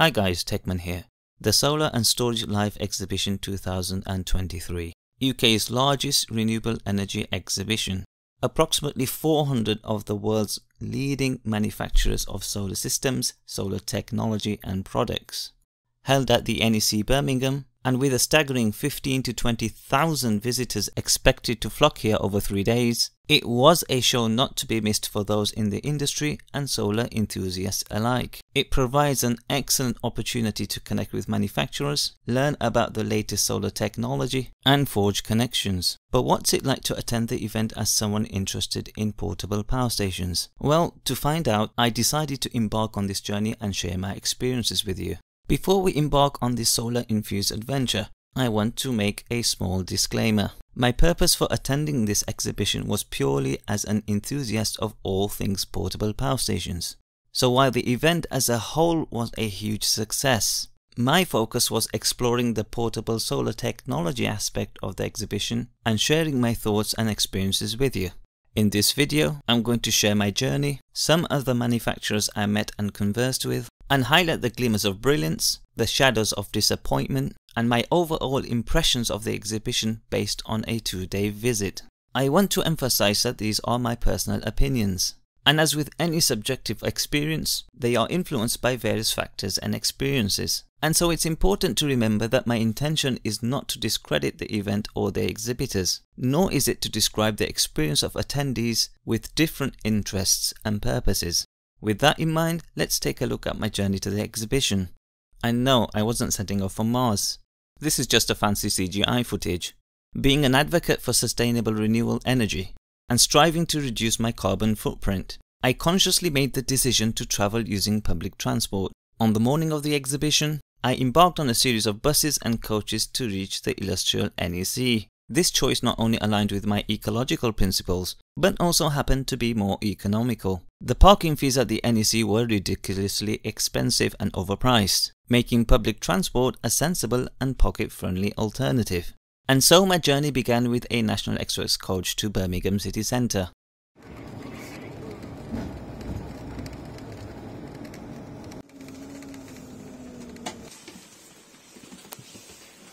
Hi guys, Techman here. The Solar and Storage Live Exhibition 2023, UK's largest renewable energy exhibition. Approximately 400 of the world's leading manufacturers of solar systems, solar technology and products. Held at the NEC Birmingham, and with a staggering 15 to 20,000 visitors expected to flock here over three days, it was a show not to be missed for those in the industry and solar enthusiasts alike. It provides an excellent opportunity to connect with manufacturers, learn about the latest solar technology, and forge connections. But what's it like to attend the event as someone interested in portable power stations? Well, to find out, I decided to embark on this journey and share my experiences with you. Before we embark on this solar infused adventure, I want to make a small disclaimer. My purpose for attending this exhibition was purely as an enthusiast of all things portable power stations. So while the event as a whole was a huge success, my focus was exploring the portable solar technology aspect of the exhibition and sharing my thoughts and experiences with you. In this video, I'm going to share my journey, some of the manufacturers I met and conversed with, and highlight the glimmers of brilliance, the shadows of disappointment, and my overall impressions of the exhibition based on a two-day visit. I want to emphasize that these are my personal opinions. And as with any subjective experience, they are influenced by various factors and experiences. And so it's important to remember that my intention is not to discredit the event or the exhibitors, nor is it to describe the experience of attendees with different interests and purposes. With that in mind, let's take a look at my journey to the exhibition. I know I wasn't setting off for Mars. This is just a fancy CGI footage. Being an advocate for sustainable renewable energy and striving to reduce my carbon footprint, I consciously made the decision to travel using public transport. On the morning of the exhibition, I embarked on a series of buses and coaches to reach the illustrious NEC. This choice not only aligned with my ecological principles, but also happened to be more economical. The parking fees at the NEC were ridiculously expensive and overpriced, making public transport a sensible and pocket-friendly alternative. And so my journey began with a National Express coach to Birmingham city centre.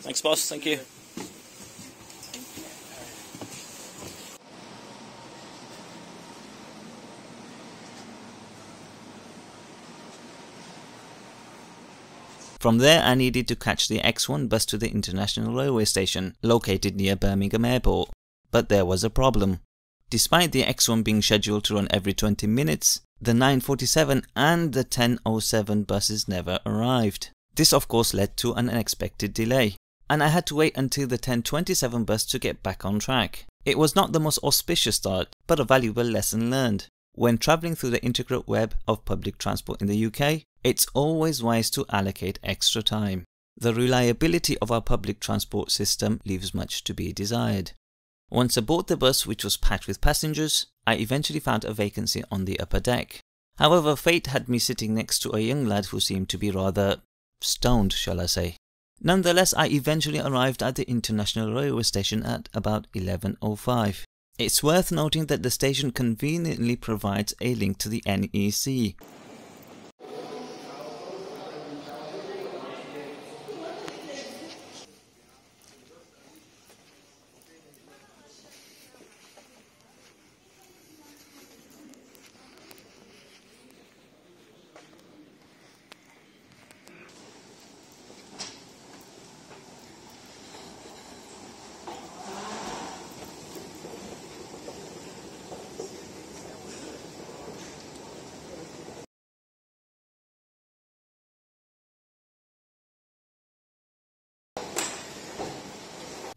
Thanks boss, thank you. From there, I needed to catch the X1 bus to the International Railway Station, located near Birmingham Airport. But there was a problem. Despite the X1 being scheduled to run every 20 minutes, the 947 and the 1007 buses never arrived. This of course led to an unexpected delay, and I had to wait until the 1027 bus to get back on track. It was not the most auspicious start, but a valuable lesson learned. When travelling through the intricate web of public transport in the UK, it's always wise to allocate extra time. The reliability of our public transport system leaves much to be desired. Once aboard the bus, which was packed with passengers, I eventually found a vacancy on the upper deck. However, fate had me sitting next to a young lad who seemed to be rather stoned, shall I say. Nonetheless, I eventually arrived at the International Railway Station at about 11.05. It's worth noting that the station conveniently provides a link to the NEC.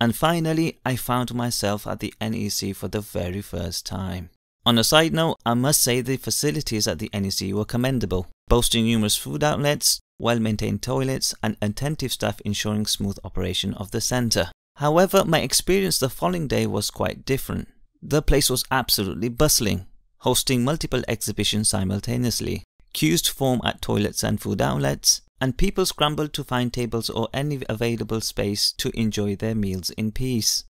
And finally, I found myself at the NEC for the very first time. On a side note, I must say the facilities at the NEC were commendable, boasting numerous food outlets, well-maintained toilets, and attentive staff ensuring smooth operation of the centre. However, my experience the following day was quite different. The place was absolutely bustling, hosting multiple exhibitions simultaneously. Queues form at toilets and food outlets, and people scrambled to find tables or any available space to enjoy their meals in peace.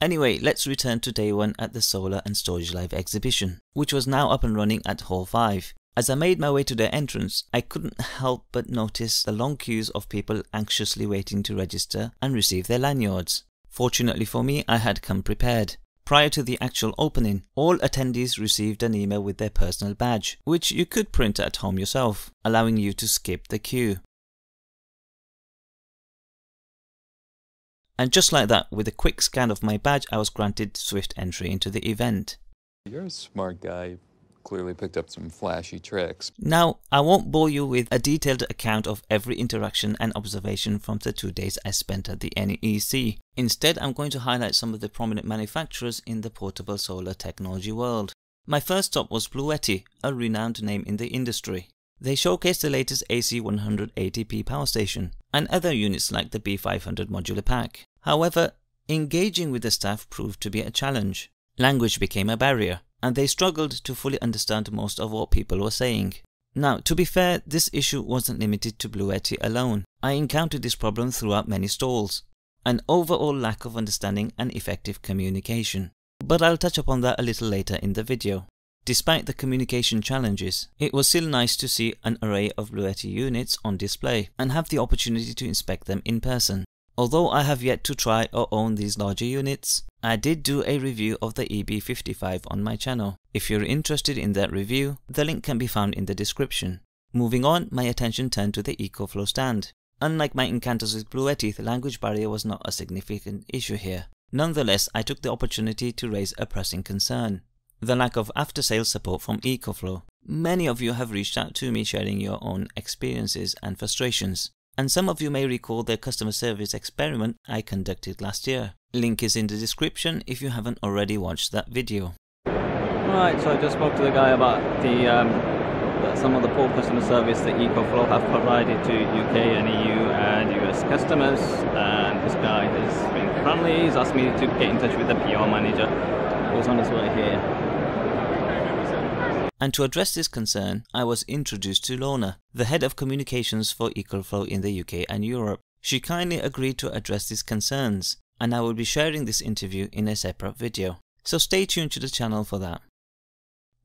Anyway, let's return to day one at the Solar and Storage Live exhibition, which was now up and running at Hall 5. As I made my way to the entrance, I couldn't help but notice the long queues of people anxiously waiting to register and receive their lanyards. Fortunately for me, I had come prepared. Prior to the actual opening, all attendees received an email with their personal badge, which you could print at home yourself, allowing you to skip the queue. And just like that, with a quick scan of my badge, I was granted swift entry into the event. You're a smart guy. Clearly picked up some flashy tricks. Now, I won't bore you with a detailed account of every interaction and observation from the two days I spent at the NEC. Instead, I'm going to highlight some of the prominent manufacturers in the portable solar technology world. My first stop was Bluetti, a renowned name in the industry. They showcased the latest AC180p power station and other units like the B500 modular pack. However, engaging with the staff proved to be a challenge. Language became a barrier, and they struggled to fully understand most of what people were saying. Now, to be fair, this issue wasn't limited to Bluetti alone. I encountered this problem throughout many stalls. An overall lack of understanding and effective communication. But I'll touch upon that a little later in the video. Despite the communication challenges, it was still nice to see an array of Bluetti units on display and have the opportunity to inspect them in person. Although I have yet to try or own these larger units, I did do a review of the EB55 on my channel. If you're interested in that review, the link can be found in the description. Moving on, my attention turned to the EcoFlow stand. Unlike my encounters with Bluetti, the language barrier was not a significant issue here. Nonetheless, I took the opportunity to raise a pressing concern the lack of after sales support from EcoFlow. Many of you have reached out to me sharing your own experiences and frustrations, and some of you may recall the customer service experiment I conducted last year. Link is in the description if you haven't already watched that video. Right, so I just spoke to the guy about the um, some of the poor customer service that EcoFlow have provided to UK and EU and US customers, and this guy has been friendly. He's asked me to get in touch with the PR manager who's on his way here and to address this concern, I was introduced to Lorna, the head of communications for EcoFlow in the UK and Europe. She kindly agreed to address these concerns, and I will be sharing this interview in a separate video, so stay tuned to the channel for that.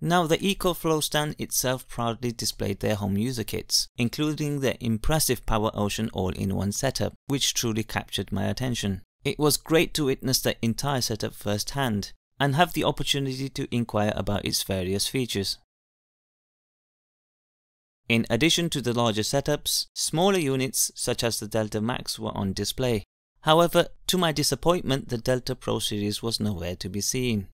Now the EcoFlow stand itself proudly displayed their home user kits, including their impressive Power Ocean all-in-one setup, which truly captured my attention. It was great to witness the entire setup firsthand, and have the opportunity to inquire about its various features. In addition to the larger setups, smaller units such as the Delta Max were on display. However, to my disappointment, the Delta Pro series was nowhere to be seen.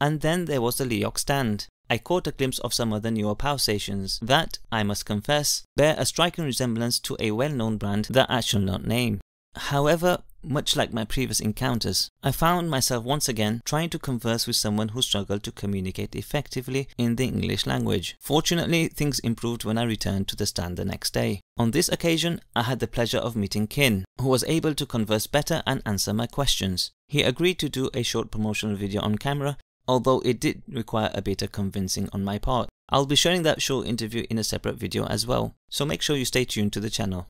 And then there was the Leoch stand. I caught a glimpse of some of the newer power stations that, I must confess, bear a striking resemblance to a well-known brand that I shall not name. However, much like my previous encounters, I found myself once again trying to converse with someone who struggled to communicate effectively in the English language. Fortunately, things improved when I returned to the stand the next day. On this occasion, I had the pleasure of meeting Kin, who was able to converse better and answer my questions. He agreed to do a short promotional video on camera, although it did require a bit of convincing on my part. I'll be sharing that short interview in a separate video as well, so make sure you stay tuned to the channel.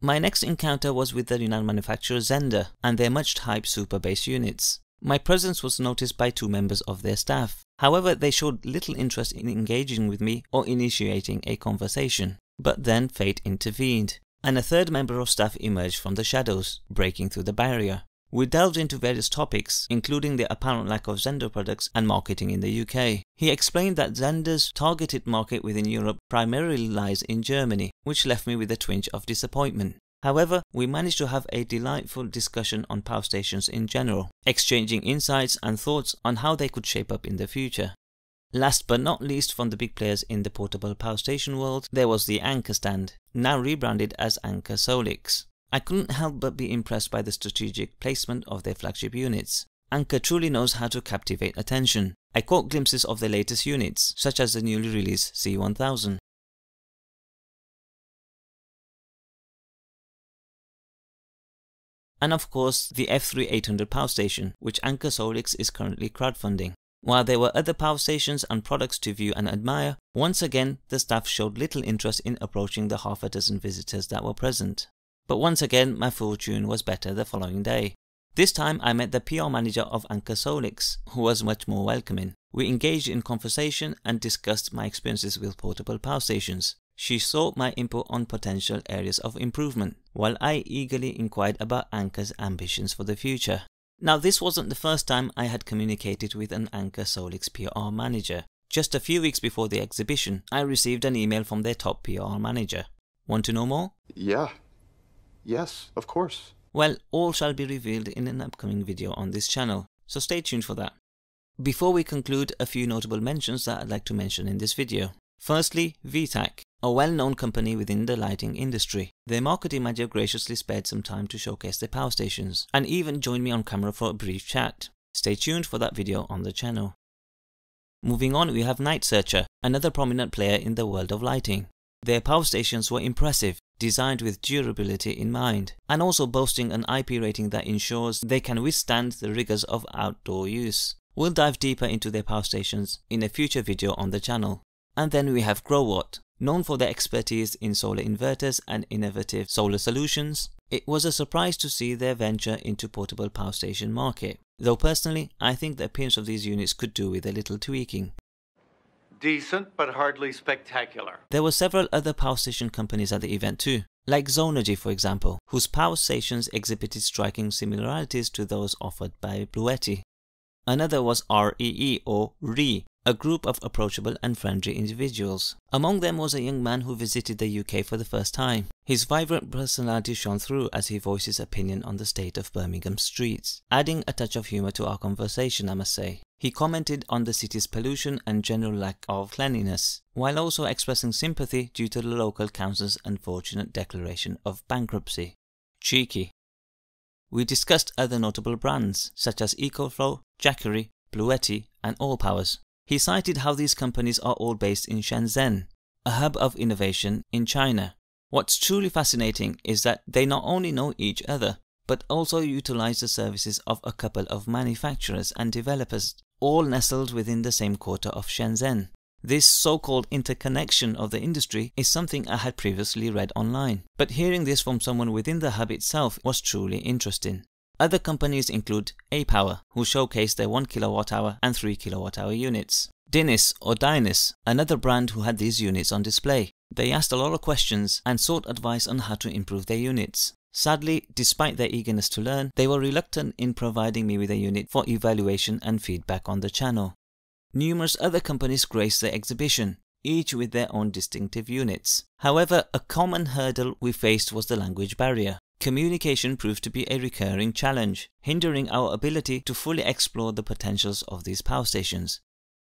My next encounter was with the renowned manufacturer Zendure and their much hyped SuperBase units. My presence was noticed by two members of their staff. However, they showed little interest in engaging with me or initiating a conversation. But then fate intervened, and a third member of staff emerged from the shadows, breaking through the barrier. We delved into various topics, including the apparent lack of Zendure products and marketing in the UK. He explained that Zendure's targeted market within Europe primarily lies in Germany, which left me with a twinge of disappointment. However, we managed to have a delightful discussion on power stations in general, exchanging insights and thoughts on how they could shape up in the future. Last but not least from the big players in the portable power station world, there was the Anker stand, now rebranded as Anker Solix. I couldn't help but be impressed by the strategic placement of their flagship units. Anker truly knows how to captivate attention. I caught glimpses of their latest units, such as the newly released C1000. And of course, the F3800 power station, which Anker Solix is currently crowdfunding. While there were other power stations and products to view and admire, once again the staff showed little interest in approaching the half a dozen visitors that were present. But once again, my fortune was better the following day. This time I met the PR manager of Anker Solix, who was much more welcoming. We engaged in conversation and discussed my experiences with portable power stations. She sought my input on potential areas of improvement, while I eagerly inquired about Anker's ambitions for the future. Now, this wasn't the first time I had communicated with an Anker Solix PR manager. Just a few weeks before the exhibition, I received an email from their top PR manager. Want to know more? Yeah. Yes, of course. Well, all shall be revealed in an upcoming video on this channel, so stay tuned for that. Before we conclude, a few notable mentions that I'd like to mention in this video. Firstly, VTAC, a well-known company within the lighting industry. Their marketing manager graciously spared some time to showcase their power stations, and even joined me on camera for a brief chat. Stay tuned for that video on the channel. Moving on, we have Night Searcher, another prominent player in the world of lighting. Their power stations were impressive, designed with durability in mind, and also boasting an IP rating that ensures they can withstand the rigors of outdoor use. We'll dive deeper into their power stations in a future video on the channel. And then we have Growatt, known for their expertise in solar inverters and innovative solar solutions. It was a surprise to see their venture into portable power station market, though personally I think the appearance of these units could do with a little tweaking. Decent, but hardly spectacular. There were several other power station companies at the event too, like Zonergy for example, whose power stations exhibited striking similarities to those offered by Bluetti. Another was REE or RE, a group of approachable and friendly individuals. Among them was a young man who visited the UK for the first time. His vibrant personality shone through as he voiced his opinion on the state of Birmingham streets, adding a touch of humour to our conversation, I must say. He commented on the city's pollution and general lack of cleanliness, while also expressing sympathy due to the local council's unfortunate declaration of bankruptcy. Cheeky. We discussed other notable brands such as EcoFlow, Jackery, Bluetti, and Allpowers. He cited how these companies are all based in Shenzhen, a hub of innovation in China. What's truly fascinating is that they not only know each other, but also utilize the services of a couple of manufacturers and developers, all nestled within the same quarter of Shenzhen. This so-called interconnection of the industry is something I had previously read online, but hearing this from someone within the hub itself was truly interesting. Other companies include A-Power, who showcased their 1 kWh and 3 kWh units. Dinis or Dynis, another brand who had these units on display. They asked a lot of questions and sought advice on how to improve their units. Sadly, despite their eagerness to learn, they were reluctant in providing me with a unit for evaluation and feedback on the channel. Numerous other companies graced the exhibition, each with their own distinctive units. However, a common hurdle we faced was the language barrier. Communication proved to be a recurring challenge, hindering our ability to fully explore the potentials of these power stations.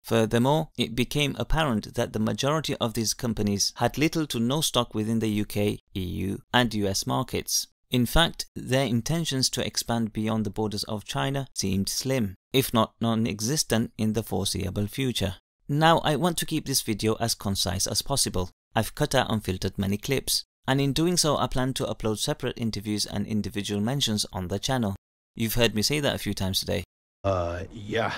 Furthermore, it became apparent that the majority of these companies had little to no stock within the UK, EU, and US markets. In fact, their intentions to expand beyond the borders of China seemed slim, if not non-existent in the foreseeable future. Now I want to keep this video as concise as possible. I've cut out and filtered many clips, and in doing so I plan to upload separate interviews and individual mentions on the channel. You've heard me say that a few times today. Uh, yeah.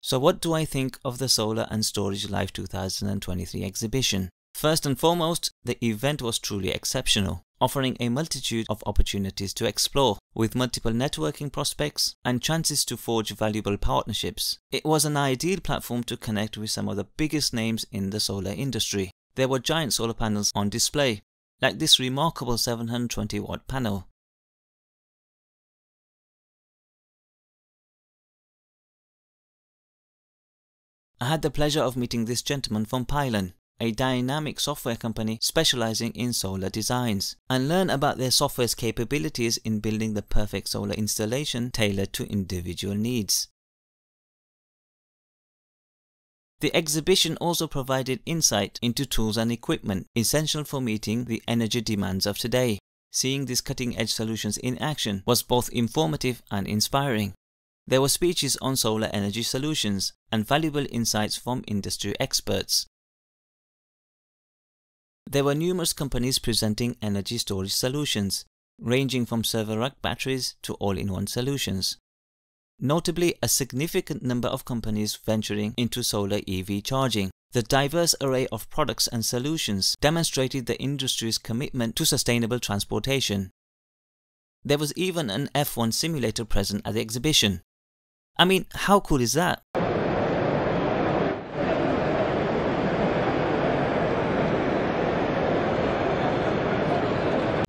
So what do I think of the Solar and Storage Live 2023 exhibition? First and foremost, the event was truly exceptional, offering a multitude of opportunities to explore, with multiple networking prospects and chances to forge valuable partnerships. It was an ideal platform to connect with some of the biggest names in the solar industry. There were giant solar panels on display, like this remarkable 720 watt panel. I had the pleasure of meeting this gentleman from Pylon, a dynamic software company specializing in solar designs, and learn about their software's capabilities in building the perfect solar installation tailored to individual needs. The exhibition also provided insight into tools and equipment essential for meeting the energy demands of today. Seeing these cutting edge solutions in action was both informative and inspiring. There were speeches on solar energy solutions and valuable insights from industry experts. There were numerous companies presenting energy storage solutions, ranging from server rack batteries to all-in-one solutions. Notably, a significant number of companies venturing into solar EV charging. The diverse array of products and solutions demonstrated the industry's commitment to sustainable transportation. There was even an F1 simulator present at the exhibition. I mean, how cool is that?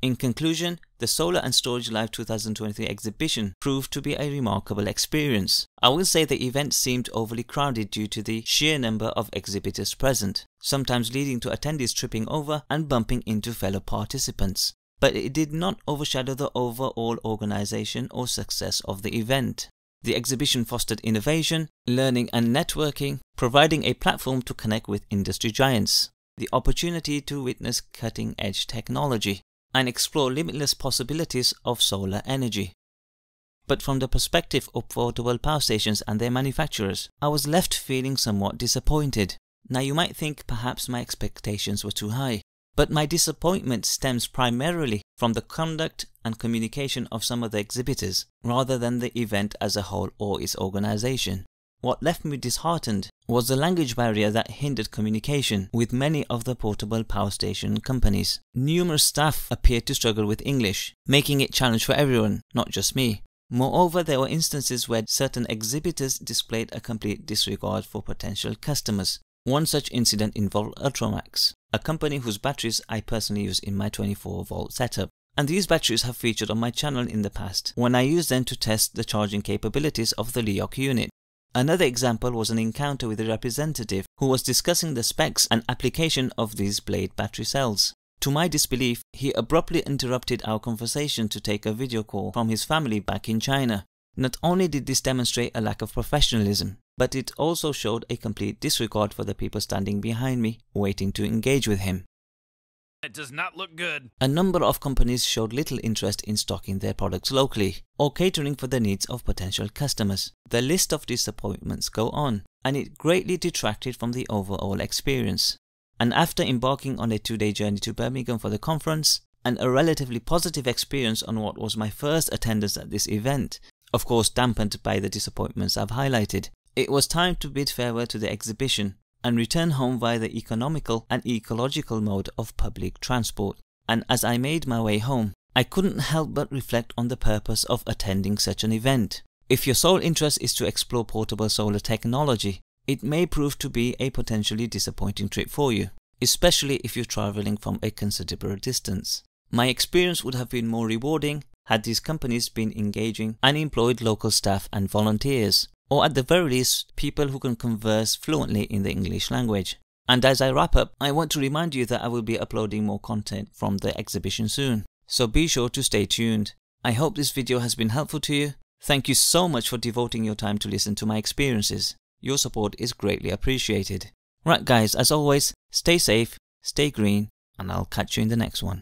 In conclusion, the Solar and Storage Live 2023 exhibition proved to be a remarkable experience. I will say the event seemed overly crowded due to the sheer number of exhibitors present, sometimes leading to attendees tripping over and bumping into fellow participants. But it did not overshadow the overall organization or success of the event. The exhibition fostered innovation, learning and networking, providing a platform to connect with industry giants, the opportunity to witness cutting edge technology, and explore limitless possibilities of solar energy. But from the perspective of portable power stations and their manufacturers, I was left feeling somewhat disappointed. Now you might think perhaps my expectations were too high, but my disappointment stems primarily from the conduct and communication of some of the exhibitors, rather than the event as a whole or its organization. What left me disheartened was the language barrier that hindered communication with many of the portable power station companies. Numerous staff appeared to struggle with English, making it challenge for everyone, not just me. Moreover, there were instances where certain exhibitors displayed a complete disregard for potential customers. One such incident involved Ultramax, a company whose batteries I personally use in my 24 volt setup. And these batteries have featured on my channel in the past when I used them to test the charging capabilities of the Leoch unit. Another example was an encounter with a representative who was discussing the specs and application of these blade battery cells. To my disbelief, he abruptly interrupted our conversation to take a video call from his family back in China. Not only did this demonstrate a lack of professionalism, but it also showed a complete disregard for the people standing behind me, waiting to engage with him. It does not look good. A number of companies showed little interest in stocking their products locally or catering for the needs of potential customers. The list of disappointments go on, and it greatly detracted from the overall experience. And after embarking on a two-day journey to Birmingham for the conference, and a relatively positive experience on what was my first attendance at this event, of course dampened by the disappointments I've highlighted, it was time to bid farewell to the exhibition and return home via the economical and ecological mode of public transport. And as I made my way home, I couldn't help but reflect on the purpose of attending such an event. If your sole interest is to explore portable solar technology, it may prove to be a potentially disappointing trip for you, especially if you're traveling from a considerable distance. My experience would have been more rewarding had these companies been engaging and employed local staff and volunteers or at the very least, people who can converse fluently in the English language. And as I wrap up, I want to remind you that I will be uploading more content from the exhibition soon, so be sure to stay tuned. I hope this video has been helpful to you. Thank you so much for devoting your time to listen to my experiences. Your support is greatly appreciated. Right guys, as always, stay safe, stay green, and I'll catch you in the next one.